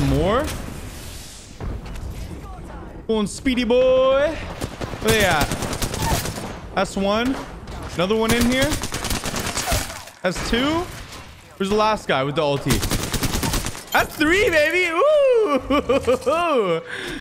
More. Going speedy boy. Where they at? That's one. Another one in here. That's two. Where's the last guy with the ulti? That's three, baby. Ooh.